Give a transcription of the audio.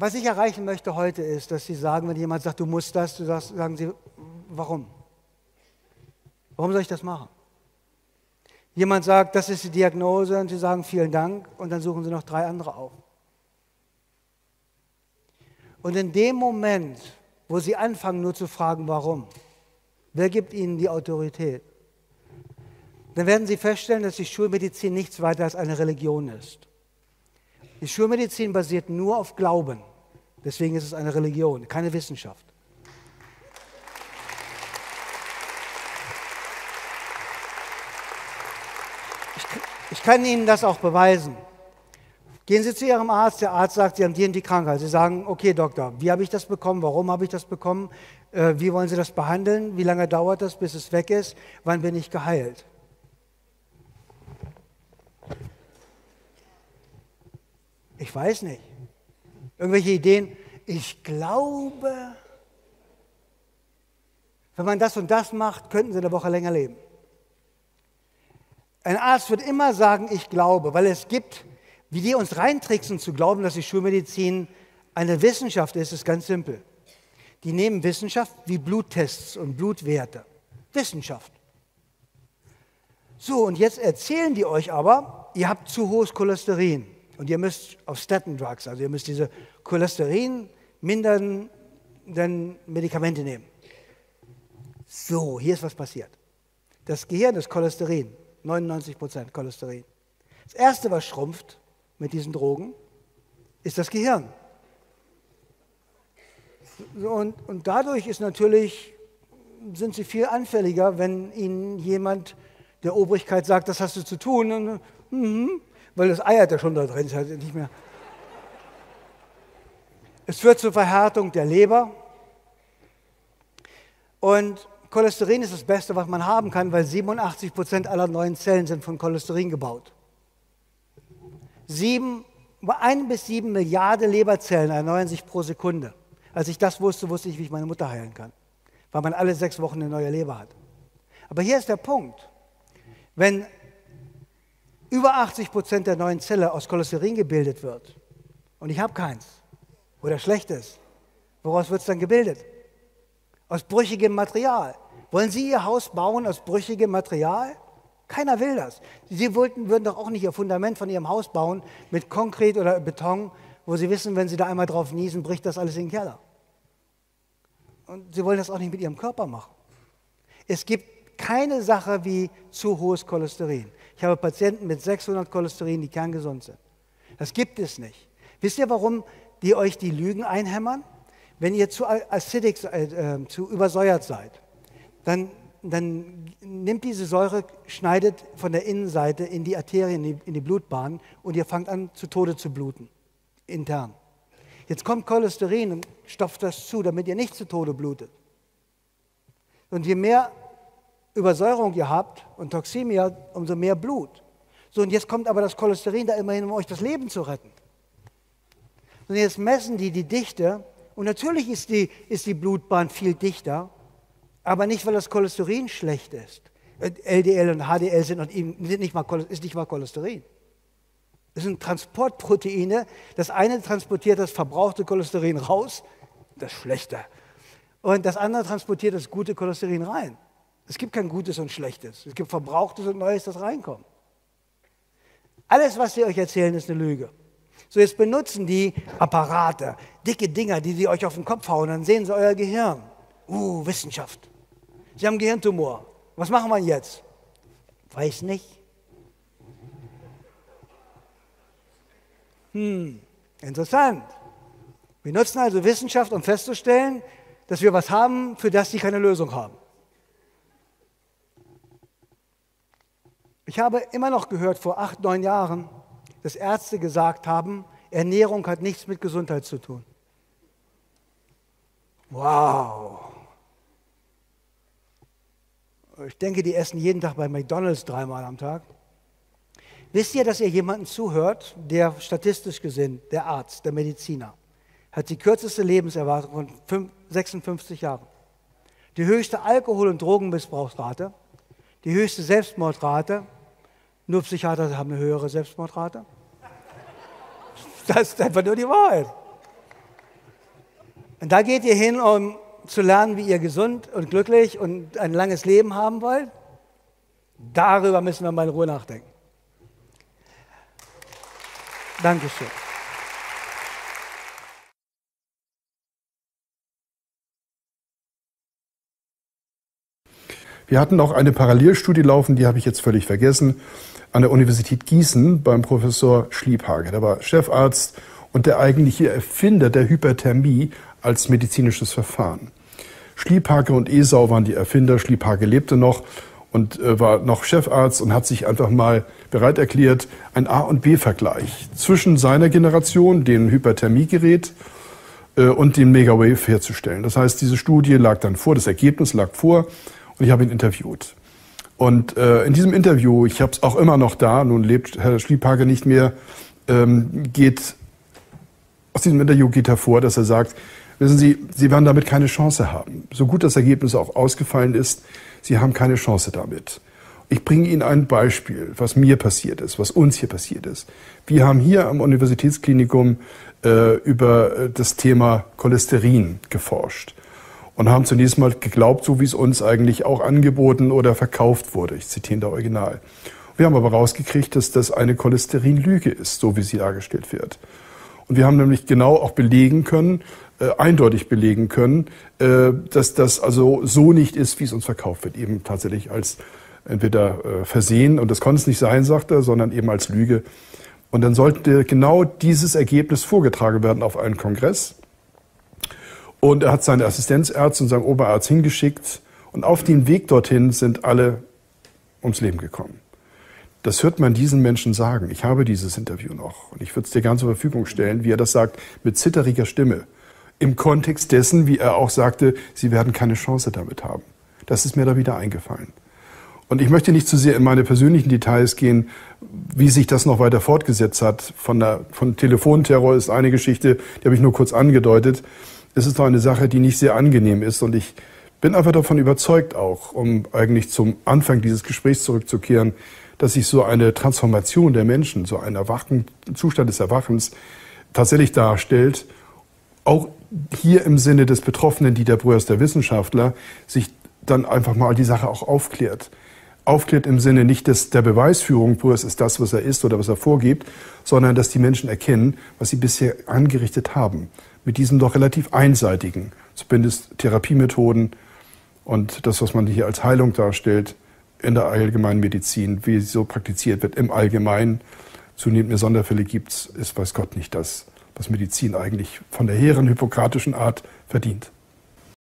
Was ich erreichen möchte heute ist, dass Sie sagen, wenn jemand sagt, du musst das, du sagst, sagen Sie, warum? Warum soll ich das machen? Jemand sagt, das ist die Diagnose und Sie sagen vielen Dank und dann suchen Sie noch drei andere auf. Und in dem Moment, wo Sie anfangen nur zu fragen, warum, wer gibt Ihnen die Autorität, dann werden Sie feststellen, dass die Schulmedizin nichts weiter als eine Religion ist. Die Schulmedizin basiert nur auf Glauben. Deswegen ist es eine Religion, keine Wissenschaft. Ich kann Ihnen das auch beweisen. Gehen Sie zu Ihrem Arzt, der Arzt sagt, Sie haben die und die Krankheit. Sie sagen, okay Doktor, wie habe ich das bekommen, warum habe ich das bekommen, äh, wie wollen Sie das behandeln, wie lange dauert das, bis es weg ist, wann bin ich geheilt? Ich weiß nicht. Irgendwelche Ideen? Ich glaube, wenn man das und das macht, könnten Sie eine Woche länger leben. Ein Arzt wird immer sagen, ich glaube, weil es gibt, wie die uns reintricksen zu glauben, dass die Schulmedizin eine Wissenschaft ist, ist ganz simpel. Die nehmen Wissenschaft wie Bluttests und Blutwerte. Wissenschaft. So, und jetzt erzählen die euch aber, ihr habt zu hohes Cholesterin und ihr müsst auf Statin Drugs, also ihr müsst diese Cholesterin mindernden Medikamente nehmen. So, hier ist was passiert. Das Gehirn ist Cholesterin. 99 Prozent Cholesterin. Das Erste, was schrumpft mit diesen Drogen, ist das Gehirn. Und, und dadurch ist natürlich, sind sie viel anfälliger, wenn ihnen jemand der Obrigkeit sagt, das hast du zu tun, und, mm, weil das eiert ja schon da drin, ist halt nicht mehr. Es führt zur Verhärtung der Leber. Und Cholesterin ist das Beste, was man haben kann, weil 87 Prozent aller neuen Zellen sind von Cholesterin gebaut. Sieben, ein bis sieben Milliarden Leberzellen erneuern sich pro Sekunde. Als ich das wusste, wusste ich, wie ich meine Mutter heilen kann, weil man alle sechs Wochen eine neue Leber hat. Aber hier ist der Punkt. Wenn über 80 Prozent der neuen Zelle aus Cholesterin gebildet wird und ich habe keins oder schlechtes, woraus wird es dann gebildet? aus brüchigem Material. Wollen Sie Ihr Haus bauen aus brüchigem Material? Keiner will das. Sie wollten, würden doch auch nicht Ihr Fundament von Ihrem Haus bauen mit Konkret oder Beton, wo Sie wissen, wenn Sie da einmal drauf niesen, bricht das alles in den Keller. Und Sie wollen das auch nicht mit Ihrem Körper machen. Es gibt keine Sache wie zu hohes Cholesterin. Ich habe Patienten mit 600 Cholesterin, die kerngesund sind. Das gibt es nicht. Wisst ihr, warum die euch die Lügen einhämmern? Wenn ihr zu acidic, äh, äh, zu übersäuert seid, dann, dann nimmt diese Säure, schneidet von der Innenseite in die Arterien, in die, in die Blutbahn und ihr fangt an zu Tode zu bluten, intern. Jetzt kommt Cholesterin und stopft das zu, damit ihr nicht zu Tode blutet. Und je mehr Übersäuerung ihr habt und Toxemia, umso mehr Blut. So, und jetzt kommt aber das Cholesterin da immerhin, um euch das Leben zu retten. Und jetzt messen die die Dichte und natürlich ist die, ist die Blutbahn viel dichter, aber nicht, weil das Cholesterin schlecht ist. LDL und HDL sind, sind nicht mal, ist nicht mal Cholesterin. Das sind Transportproteine. Das eine transportiert das verbrauchte Cholesterin raus, das schlechte. Und das andere transportiert das gute Cholesterin rein. Es gibt kein gutes und schlechtes. Es gibt verbrauchtes und neues, das reinkommt. Alles, was sie euch erzählen, ist eine Lüge. So, jetzt benutzen die Apparate, dicke Dinger, die sie euch auf den Kopf hauen, dann sehen sie euer Gehirn. Uh, Wissenschaft. Sie haben Gehirntumor. Was machen wir jetzt? Weiß nicht. Hm, interessant. Wir nutzen also Wissenschaft, um festzustellen, dass wir was haben, für das sie keine Lösung haben. Ich habe immer noch gehört vor acht, neun Jahren, dass Ärzte gesagt haben, Ernährung hat nichts mit Gesundheit zu tun. Wow. Ich denke, die essen jeden Tag bei McDonald's dreimal am Tag. Wisst ihr, dass ihr jemanden zuhört, der statistisch gesehen, der Arzt, der Mediziner, hat die kürzeste Lebenserwartung von 56 Jahren, die höchste Alkohol- und Drogenmissbrauchsrate, die höchste Selbstmordrate, nur Psychiater haben eine höhere Selbstmordrate. Das ist einfach nur die Wahrheit. Und da geht ihr hin, um zu lernen, wie ihr gesund und glücklich und ein langes Leben haben wollt. Darüber müssen wir mal in Ruhe nachdenken. Dankeschön. Wir hatten auch eine Parallelstudie laufen, die habe ich jetzt völlig vergessen, an der Universität Gießen beim Professor Schliebhage. Der war Chefarzt und der eigentliche Erfinder der Hyperthermie als medizinisches Verfahren. Schliebhage und Esau waren die Erfinder. Schliebhage lebte noch und äh, war noch Chefarzt und hat sich einfach mal bereit erklärt, ein A- und B-Vergleich zwischen seiner Generation, dem Hyperthermiegerät, äh, und dem Megawave herzustellen. Das heißt, diese Studie lag dann vor, das Ergebnis lag vor und ich habe ihn interviewt. Und äh, in diesem Interview, ich habe es auch immer noch da, nun lebt Herr Schliebhage nicht mehr, ähm, geht aus diesem Interview geht hervor, dass er sagt, wissen Sie, Sie werden damit keine Chance haben. So gut das Ergebnis auch ausgefallen ist, Sie haben keine Chance damit. Ich bringe Ihnen ein Beispiel, was mir passiert ist, was uns hier passiert ist. Wir haben hier am Universitätsklinikum äh, über äh, das Thema Cholesterin geforscht und haben zunächst mal geglaubt, so wie es uns eigentlich auch angeboten oder verkauft wurde. Ich zitiere der Original. Wir haben aber rausgekriegt, dass das eine Cholesterinlüge ist, so wie sie dargestellt wird. Und wir haben nämlich genau auch belegen können, äh, eindeutig belegen können, äh, dass das also so nicht ist, wie es uns verkauft wird, eben tatsächlich als entweder äh, Versehen, und das konnte es nicht sein, sagt er, sondern eben als Lüge. Und dann sollte genau dieses Ergebnis vorgetragen werden auf einen Kongress. Und er hat seine Assistenzärzte und seinen Oberarzt hingeschickt. Und auf dem Weg dorthin sind alle ums Leben gekommen. Das hört man diesen Menschen sagen. Ich habe dieses Interview noch. Und ich würde es dir gerne zur Verfügung stellen, wie er das sagt, mit zitteriger Stimme. Im Kontext dessen, wie er auch sagte, sie werden keine Chance damit haben. Das ist mir da wieder eingefallen. Und ich möchte nicht zu sehr in meine persönlichen Details gehen, wie sich das noch weiter fortgesetzt hat. Von, der, von Telefonterror ist eine Geschichte, die habe ich nur kurz angedeutet es ist doch eine Sache, die nicht sehr angenehm ist. Und ich bin einfach davon überzeugt auch, um eigentlich zum Anfang dieses Gesprächs zurückzukehren, dass sich so eine Transformation der Menschen, so ein Erwachen, Zustand des Erwachens tatsächlich darstellt, auch hier im Sinne des Betroffenen Dieter Bröers, der Wissenschaftler, sich dann einfach mal die Sache auch aufklärt. Aufklärt im Sinne nicht des, der Beweisführung, Bröers ist das, was er ist oder was er vorgibt, sondern dass die Menschen erkennen, was sie bisher angerichtet haben mit diesen doch relativ einseitigen, zumindest Therapiemethoden und das, was man hier als Heilung darstellt, in der allgemeinen Medizin, wie sie so praktiziert wird, im Allgemeinen. Zunehmend mehr Sonderfälle gibt es, ist weiß Gott nicht das, was Medizin eigentlich von der hehren hippokratischen Art verdient.